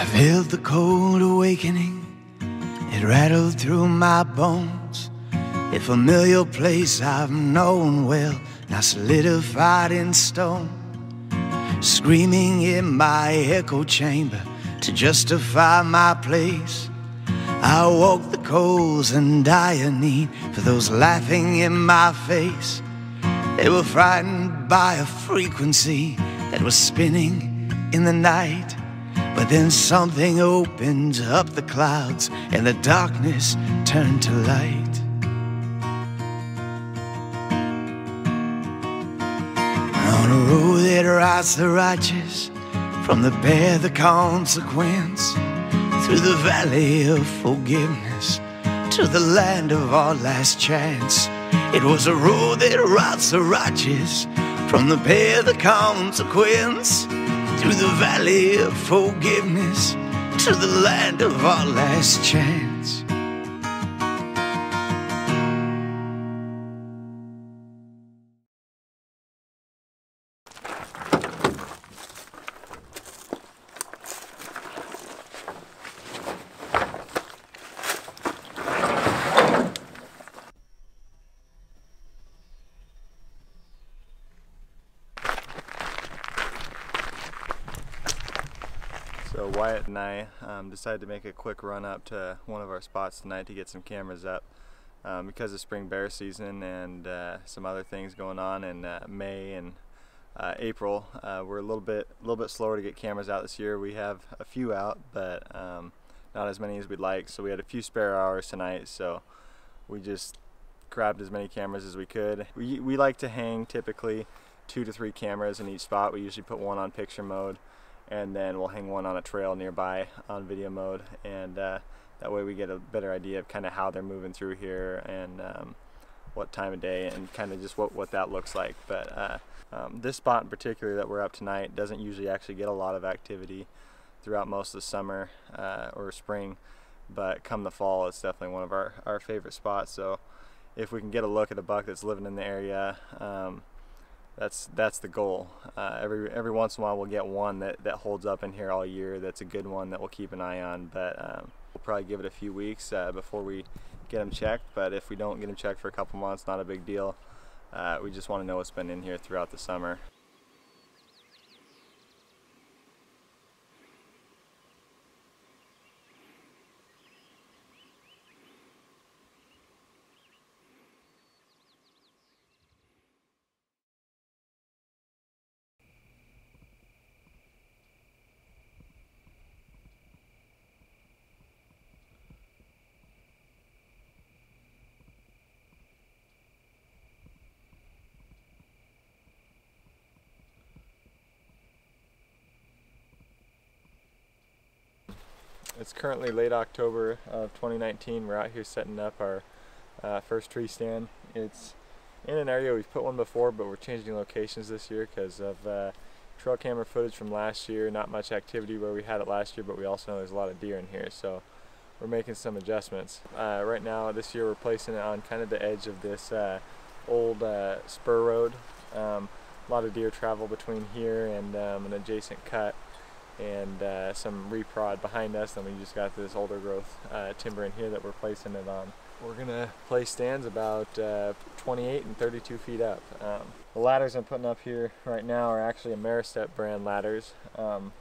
I felt the cold awakening, it rattled through my bones. A familiar place I've known well, now solidified in stone. Screaming in my echo chamber to justify my place. I walk the coals and dire need for those laughing in my face. They were frightened by a frequency that was spinning in the night. But then something opened up the clouds and the darkness turned to light. On a road that rides the righteous from the bear the consequence through the valley of forgiveness to the land of our last chance. It was a road that rides the righteous from the bear the consequence through the valley of forgiveness to the land of our last chance. And I um, decided to make a quick run up to one of our spots tonight to get some cameras up um, because of spring bear season and uh, some other things going on in uh, May and uh, April. Uh, we're a little bit a little bit slower to get cameras out this year. We have a few out, but um, not as many as we'd like. So we had a few spare hours tonight, so we just grabbed as many cameras as we could. We, we like to hang typically two to three cameras in each spot. We usually put one on picture mode and then we'll hang one on a trail nearby on video mode and uh, that way we get a better idea of kind of how they're moving through here and um, what time of day and kind of just what, what that looks like. But uh, um, this spot in particular that we're up tonight doesn't usually actually get a lot of activity throughout most of the summer uh, or spring but come the fall it's definitely one of our, our favorite spots. So if we can get a look at a buck that's living in the area um, that's that's the goal. Uh, every every once in a while we'll get one that, that holds up in here all year. That's a good one that we'll keep an eye on. But um, we'll probably give it a few weeks uh, before we get them checked. But if we don't get them checked for a couple months, not a big deal. Uh, we just want to know what's been in here throughout the summer. It's currently late October of 2019. We're out here setting up our uh, first tree stand. It's in an area we've put one before, but we're changing locations this year because of uh, trail camera footage from last year. Not much activity where we had it last year, but we also know there's a lot of deer in here, so we're making some adjustments. Uh, right now, this year, we're placing it on kind of the edge of this uh, old uh, spur road. Um, a lot of deer travel between here and um, an adjacent cut and uh, some reprod behind us. Then we just got this older growth uh, timber in here that we're placing it on. We're gonna place stands about uh, 28 and 32 feet up. Um, the ladders I'm putting up here right now are actually Ameristep brand ladders um,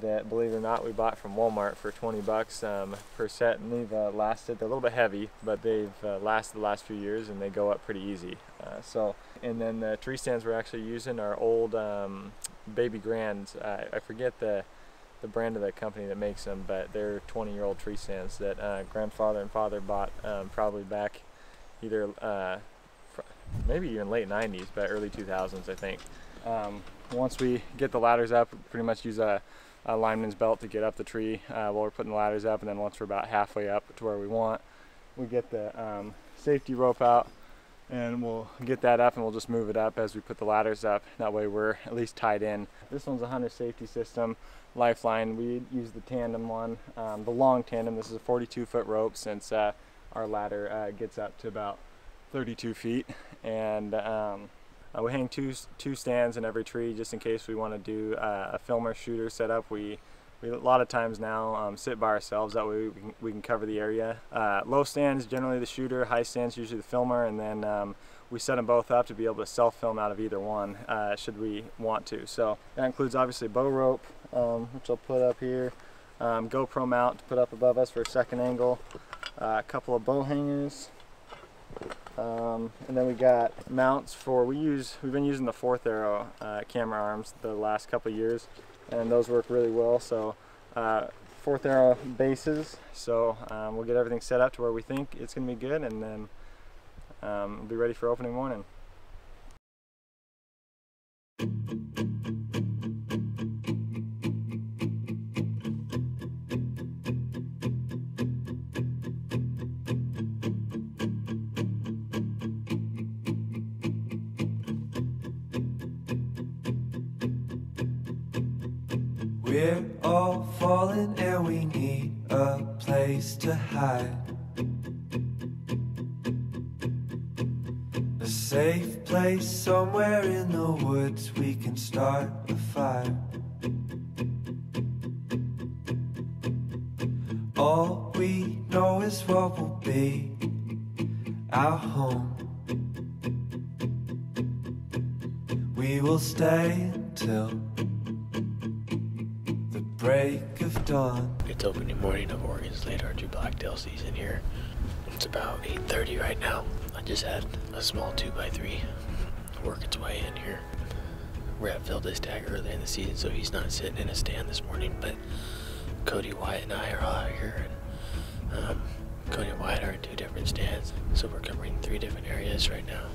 that, believe it or not, we bought from Walmart for 20 bucks um, per set, and they've uh, lasted. They're a little bit heavy, but they've uh, lasted the last few years, and they go up pretty easy. Uh, so, and then the tree stands we're actually using are old um, Baby Grands. I forget the the brand of the company that makes them, but they're 20 year old tree stands that uh, grandfather and father bought um, probably back either uh, maybe even late 90s, but early 2000s, I think. Um, once we get the ladders up, pretty much use a, a lineman's belt to get up the tree uh, while we're putting the ladders up, and then once we're about halfway up to where we want, we get the um, safety rope out and we'll get that up and we'll just move it up as we put the ladders up. That way we're at least tied in. This one's a Hunter safety system lifeline. We use the tandem one, um, the long tandem. This is a 42 foot rope since uh, our ladder uh, gets up to about 32 feet. And um, uh, we hang two, two stands in every tree just in case we want to do uh, a filmer shooter setup. We, we a lot of times now um, sit by ourselves. That way we can, we can cover the area. Uh, low stands generally the shooter, high stands usually the filmer, and then um, we set them both up to be able to self-film out of either one uh, should we want to. So that includes obviously bow rope, um, which I'll put up here, um, GoPro mount to put up above us for a second angle, uh, a couple of bow hangers, um, and then we got mounts for, we use, we've been using the Fourth Arrow uh, camera arms the last couple years and those work really well. So uh, Fourth Arrow bases, so um, we'll get everything set up to where we think it's going to be good and then um, be ready for opening morning. We're all falling and we need a place to hide. A safe place somewhere in the woods we can start a fire. All we know is what will be our home. We will stay until the break of dawn. It's opening morning of Oregon's late archery blacktail season here. It's about 8.30 right now. I just had a small 2x3 work its way in here. Rhett filled his tag early in the season, so he's not sitting in a stand this morning, but Kody Wyatt and I are out here, and um, Kody and Wyatt are in two different stands, so we're covering three different areas right now.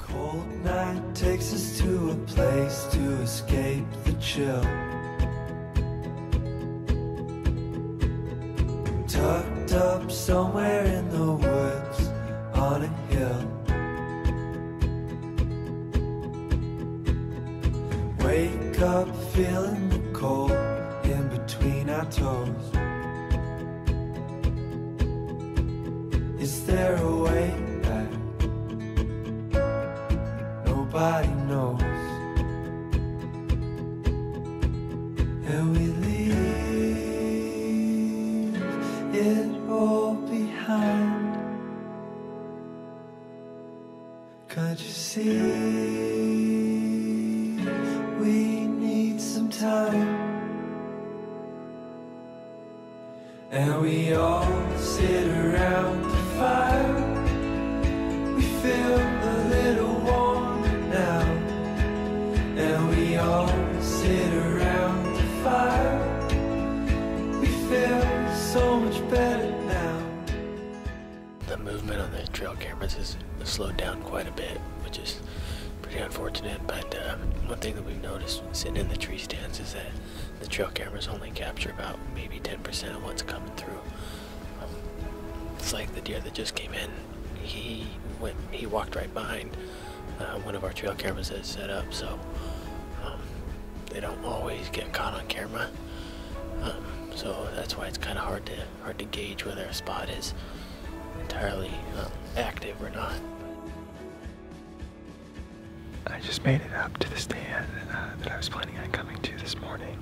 Cold night takes us to a place to escape the chill. Tucked up somewhere in the woods on a hill. Wake up feeling movement on the trail cameras has slowed down quite a bit, which is pretty unfortunate. But um, one thing that we've noticed sitting in the tree stands is that the trail cameras only capture about maybe 10% of what's coming through. Um, it's like the deer that just came in. He went. He walked right behind uh, one of our trail cameras that's set up, so um, they don't always get caught on camera. Um, so that's why it's kind of hard to hard to gauge where their spot is entirely um, active or not. I just made it up to the stand uh, that I was planning on coming to this morning.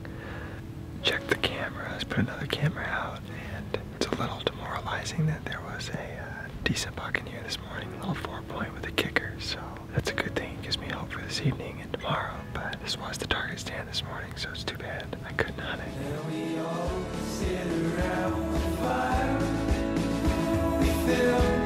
Checked the cameras, put another camera out, and it's a little demoralizing that there was a uh, decent buck in here this morning, a little four point with a kicker. So that's a good thing. It gives me hope for this evening and tomorrow. But this was the target stand this morning, so it's too bad I couldn't hunt it. And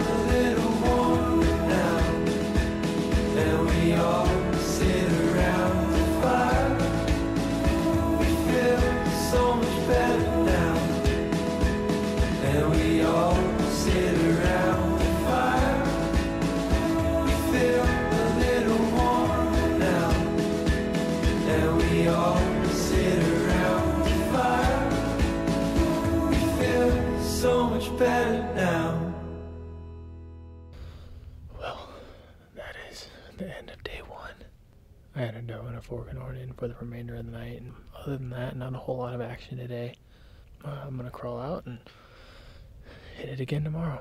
for the remainder of the night, and other than that, not a whole lot of action today. Uh, I'm gonna crawl out and hit it again tomorrow.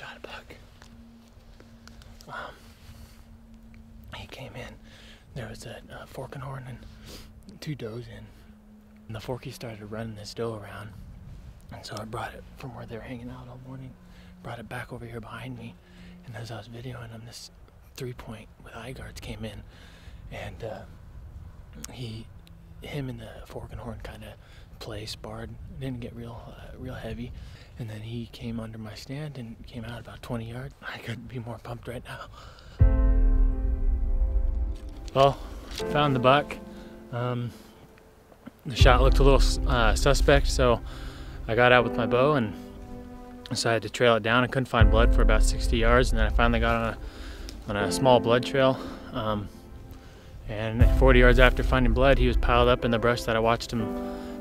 Shot a buck. Um, he came in. There was a, a forking horn and two does in. And the forky started running this doe around. And so I brought it from where they were hanging out all morning, brought it back over here behind me. And as I was videoing him, this three point with eye guards came in. And uh, he, him and the fork and horn kind of play sparred. It didn't get real, uh, real heavy. And then he came under my stand and came out about 20 yards. I couldn't be more pumped right now. Well, found the buck. Um, the shot looked a little uh, suspect, so I got out with my bow and decided to trail it down. I couldn't find blood for about 60 yards, and then I finally got on a on a small blood trail. Um, and 40 yards after finding blood, he was piled up in the brush that I watched him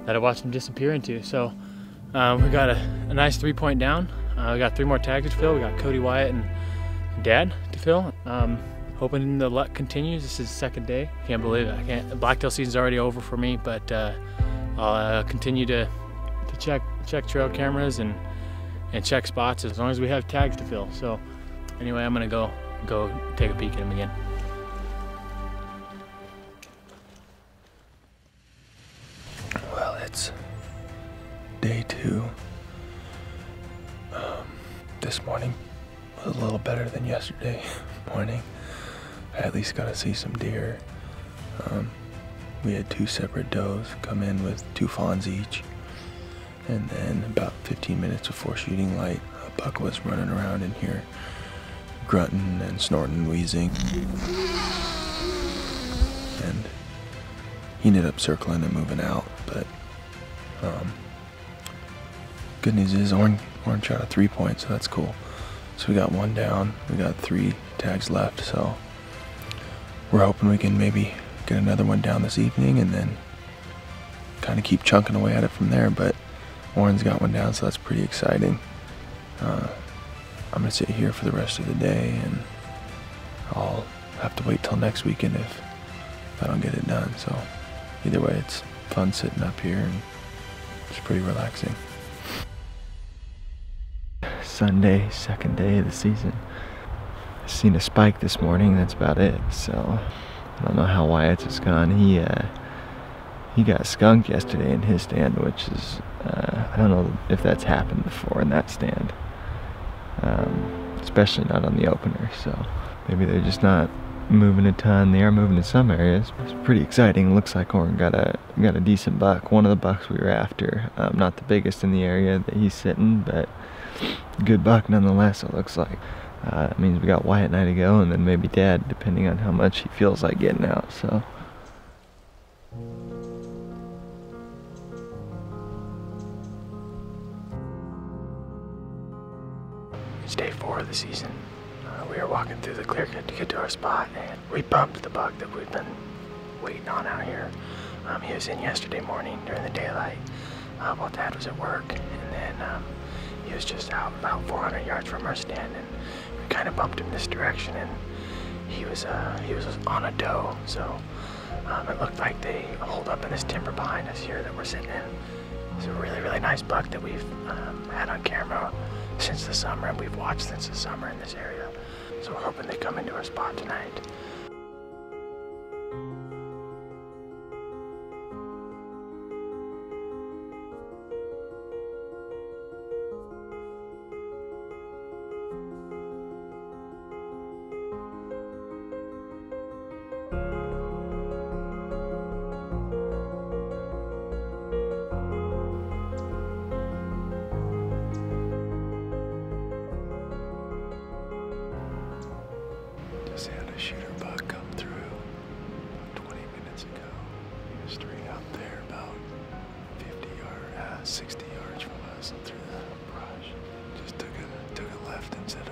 that I watched him disappear into. So um, we got a, a, nice three point down. Uh, we got three more tags to fill. We got Kody Wyatt and Dad to fill. Um, hoping the luck continues. This is the second day. Can't believe it. I can't. Blacktail season's already over for me, but uh, I'll uh, continue to to check check trail cameras and and check spots as long as we have tags to fill. So anyway, I'm gonna go go take a peek at them again. This morning was a little better than yesterday morning. I at least got to see some deer. Um, we had two separate does come in with two fawns each. And then about 15 minutes before shooting light, a buck was running around in here, grunting and snorting and wheezing. And he ended up circling and moving out, but um, good news is Orin, Orin shot a three point, so that's cool. So we got one down, we got three tags left, so we're hoping we can maybe get another one down this evening and then kind of keep chunking away at it from there. But Orin's got one down, so that's pretty exciting. Uh, I'm gonna sit here for the rest of the day, and I'll have to wait till next weekend if, if I don't get it done. So either way, it's fun sitting up here, and it's pretty relaxing. Sunday, second day of the season. I've Seen a spike this morning. That's about it. So I don't know how Wyatt's has gone. He uh, he got skunked yesterday in his stand, which is uh, I don't know if that's happened before in that stand, um, especially not on the opener. So maybe they're just not moving a ton. They are moving in some areas. It's pretty exciting. Looks like Orin got a got a decent buck. One of the bucks we were after. Um, not the biggest in the area that he's sitting, but good buck nonetheless. It looks like. Uh, that means we got Wyatt and I to go, and then maybe Dad, depending on how much he feels like getting out. So. It's day four of the season. Uh, we are walking through the clear cut to get to our spot, and we bumped the buck that we've been waiting on out here. Um, he was in yesterday morning during the daylight uh, while Dad was at work, and then um, he was just out about 400 yards from our stand, and we kind of bumped him this direction, and he was uh, he was on a doe. So um, it looked like they hold up in this timber behind us here that we're sitting in. It's a really really nice buck that we've um, had on camera since the summer, and we've watched since the summer in this area. So we're hoping they come into our spot tonight. Uh, 60 yards from us and through the brush. Just took a took a left instead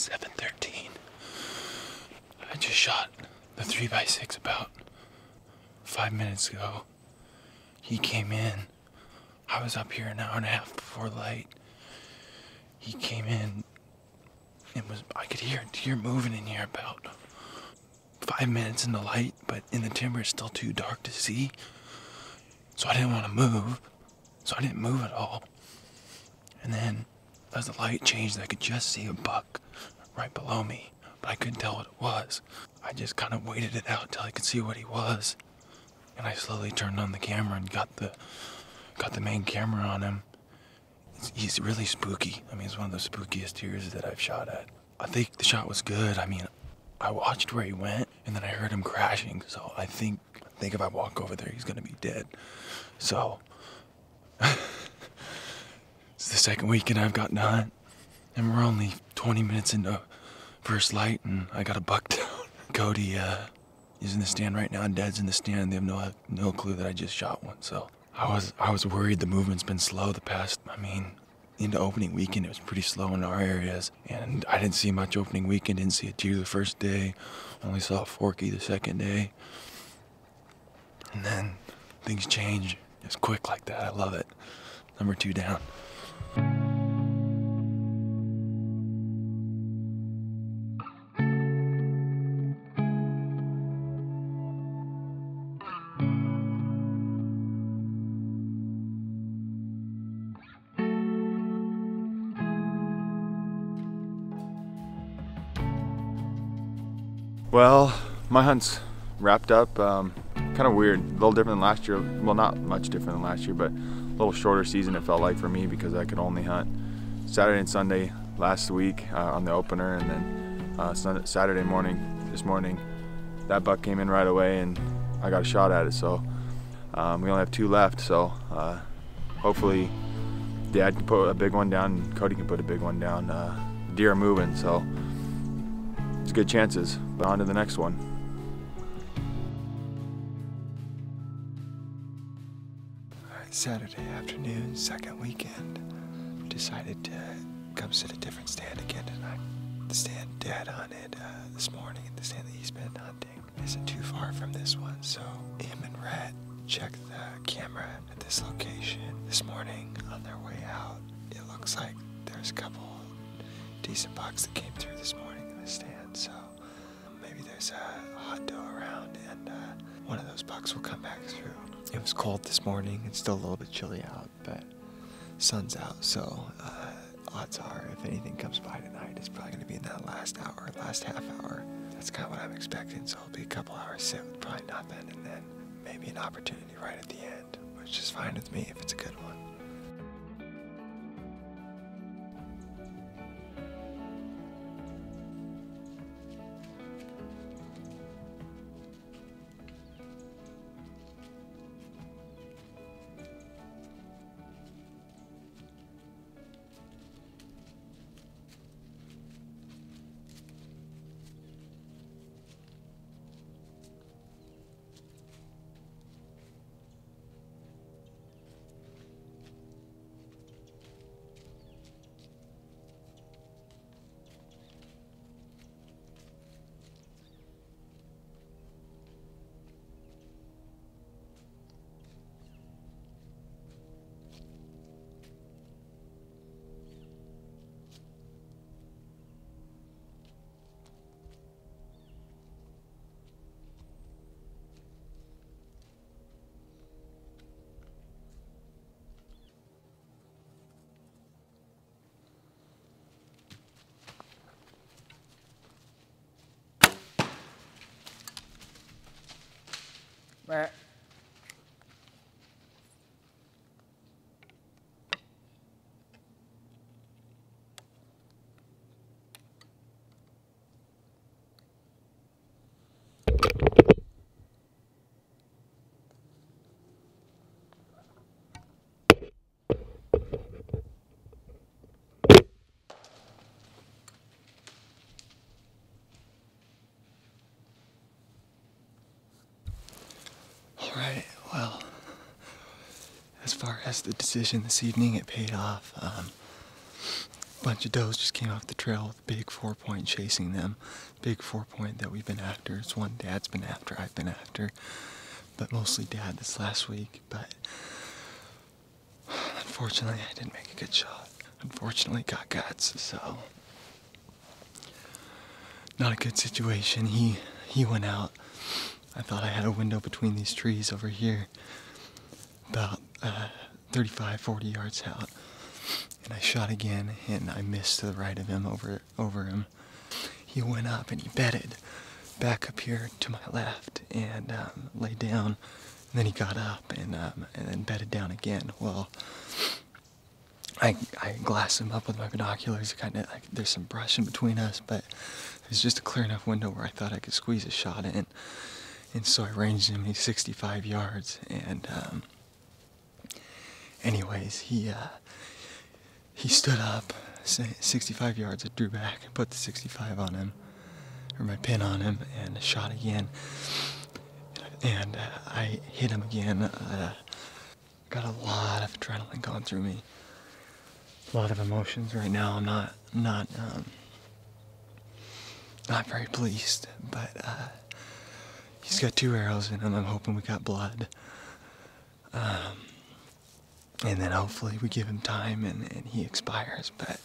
713. I just shot the 3x6 about five minutes ago. He came in. I was up here an hour and a half before light. He came in. It was I could hear deer moving in here about five minutes in the light, but in the timber it's still too dark to see. So I didn't want to move. So I didn't move at all. And then as the light changed, I could just see a buck right below me, but I couldn't tell what it was. I just kind of waited it out till I could see what he was. And I slowly turned on the camera and got the got the main camera on him. It's, he's really spooky. I mean, it's one of the spookiest deers that I've shot at. I think the shot was good. I mean, I watched where he went, and then I heard him crashing. So I think I think if I walk over there, he's gonna be dead. So it's the second weekend I've gotten to hunt, and we're only 20 minutes into first light, and I got a buck down. Kody uh, is in the stand right now, and Dad's in the stand. They have no no clue that I just shot one. So I was I was worried. The movement's been slow the past. I mean, into opening weekend, it was pretty slow in our areas, and I didn't see much opening weekend. Didn't see a deer the first day. Only saw a forky the second day, and then things change. It's quick like that. I love it. Number two down. Well, my hunt's wrapped up. Um, kind of weird, a little different than last year. Well, not much different than last year, but little shorter season it felt like for me because I could only hunt Saturday and Sunday last week uh, on the opener, and then uh, Sunday, Saturday morning, this morning, that buck came in right away, and I got a shot at it. So um, we only have two left. So uh, hopefully, Dad can put a big one down, and Kody can put a big one down. Uh, deer are moving, so it's good chances. But on to the next one. Saturday afternoon, second weekend, decided to come sit a different stand again tonight. The stand Dad hunted uh, this morning, the stand that he's been hunting isn't too far from this one, so him and Rhett checked the camera at this location this morning on their way out. It looks like there's a couple decent bucks that came through this morning in the stand, so maybe there's a hot doe around, and uh, one of those bucks will come back through. It was cold this morning. It's still a little bit chilly out, but sun's out. So uh, odds are, if anything comes by tonight, it's probably going to be in that last hour, last half hour. That's kind of what I'm expecting. So it'll be a couple hours sit with probably nothing, and then maybe an opportunity right at the end, which is fine with me if it's a good one. All right. Well, as far as the decision this evening, it paid off. Um, bunch of does just came off the trail with a big four point chasing them. Big four point that we've been after. It's one dad's been after, I've been after. But mostly dad this last week. But unfortunately, I didn't make a good shot. Unfortunately, got guts, so. Not a good situation. He he went out. I thought I had a window between these trees over here, about uh, 35, 40 yards out and I shot again, and I missed to the right of him over over him. He went up and he bedded back up here to my left and um, lay down. And then he got up and um, and then bedded down again. Well, I I glassed him up with my binoculars. Kind of like there's some brush in between us, but there's just a clear enough window where I thought I could squeeze a shot in. And so I ranged him. He's 65 yards, and um, anyways, he uh, he stood up, 65 yards. I drew back, put the 65 on him, or my pin on him, and shot again. And uh, I hit him again. Uh, got a lot of adrenaline going through me. A lot of emotions right now. I'm not, not, um, not very pleased, but uh, he's got two arrows in him. I'm hoping we got blood. Um, and then hopefully we give him time and, and he expires. But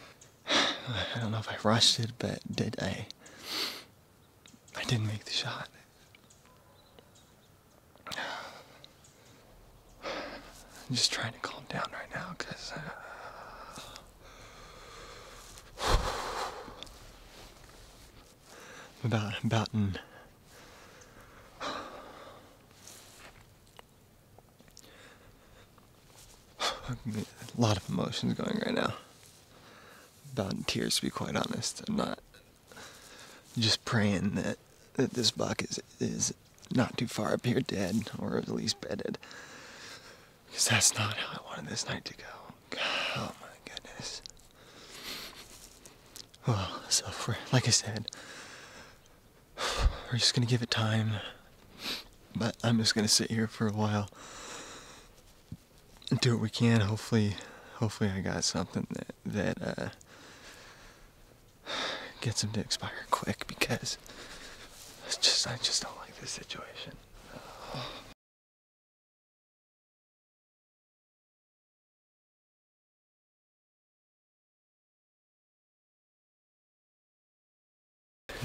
I don't know if I rushed it, but did I? I didn't make the shot. I'm just trying to calm down right now because. Uh, about about in a lot of emotions going right now. About in tears, to be quite honest. I'm not just praying that, that this buck is is not too far up here dead, or at least bedded. Because that's not how I wanted this night to go. oh my goodness. Well, so for, like I said, we're just gonna give it time. But I'm just gonna sit here for a while do what we can. Hopefully, hopefully I got something that that uh, gets him to expire quick because it's just I just don't like this situation.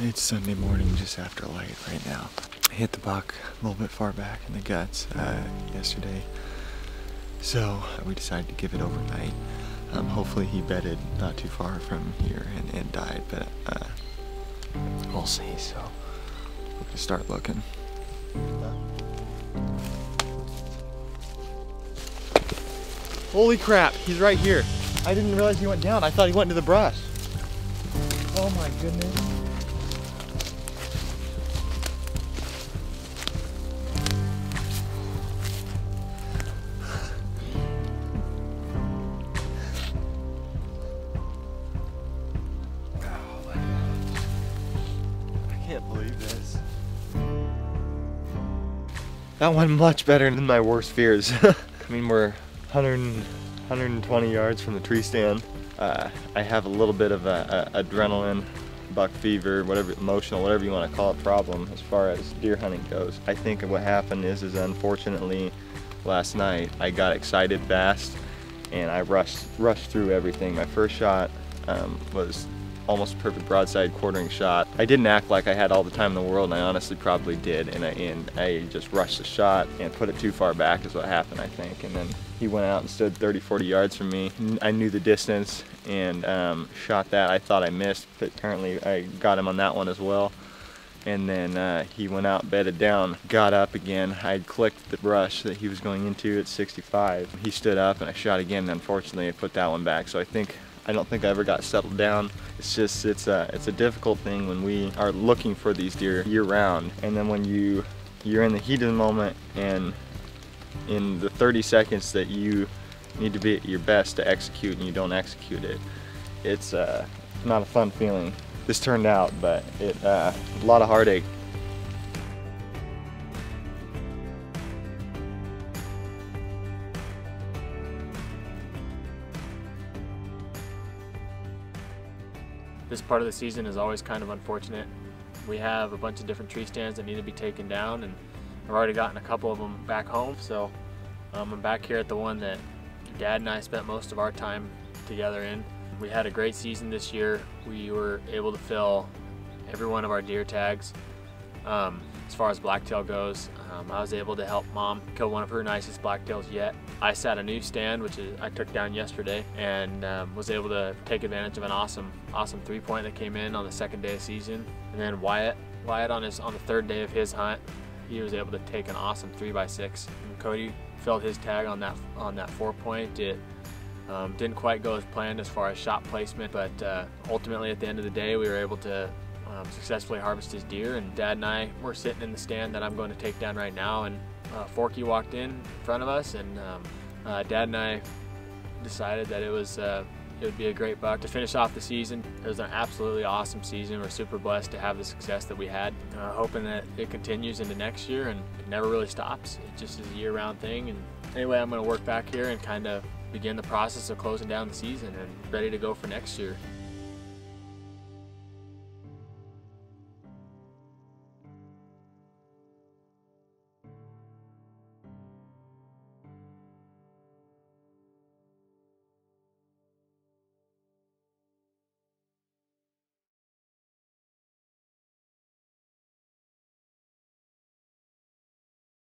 It's Sunday morning, just after light right now. I hit the buck a little bit far back in the guts uh, yesterday. So we decided to give it overnight. Um, hopefully he bedded not too far from here and, and died, but uh, we'll see. So we're gonna start looking. Holy crap, he's right here. I didn't realize he went down. I thought he went into the brush. Oh my goodness. That went much better than my worst fears. I mean, we're 100, 120 yards from the tree stand. Uh, I have a little bit of a, a, adrenaline, buck fever, whatever emotional, whatever you want to call it, problem as far as deer hunting goes. I think what happened is, is unfortunately, last night I got excited fast and I rushed rushed through everything. My first shot um, was almost perfect broadside quartering shot. I didn't act like I had all the time in the world, and I honestly probably did. And I, and I just rushed the shot and put it too far back is what happened, I think. And then he went out and stood 30, 40 yards from me. I knew the distance and um, shot that. I thought I missed, but apparently I got him on that one as well. And then uh, he went out, bedded down, got up again. I had clicked the brush that he was going into at 65. He stood up and I shot again. Unfortunately, I put that one back. So I think I don't think I ever got settled down. It's just, it's a, it's a difficult thing when we are looking for these deer year round. And then when you, you're in the heat of the moment and in the 30 seconds that you need to be at your best to execute and you don't execute it, it's uh, not a fun feeling. This turned out, but it, uh, a lot of heartache part of the season is always kind of unfortunate. We have a bunch of different tree stands that need to be taken down and I've already gotten a couple of them back home. So um, I'm back here at the one that Dad and I spent most of our time together in. We had a great season this year. We were able to fill every one of our deer tags. Um, as far as blacktail goes, um, I was able to help mom kill one of her nicest blacktails yet. I sat a new stand, which is, I took down yesterday, and um, was able to take advantage of an awesome, awesome three point that came in on the second day of season. And then Wyatt, Wyatt on his on the third day of his hunt, he was able to take an awesome three by six. And Kody filled his tag on that on that four point. It um, didn't quite go as planned as far as shot placement, but uh, ultimately at the end of the day, we were able to um, successfully harvest his deer. And Dad and I were sitting in the stand that I'm going to take down right now, and uh, Forky walked in in front of us, and um, uh, Dad and I decided that it was uh, it would be a great buck to finish off the season. It was an absolutely awesome season. We're super blessed to have the success that we had. Uh, hoping that it continues into next year and it never really stops. It just is a year-round thing. And anyway, I'm going to work back here and kind of begin the process of closing down the season and ready to go for next year.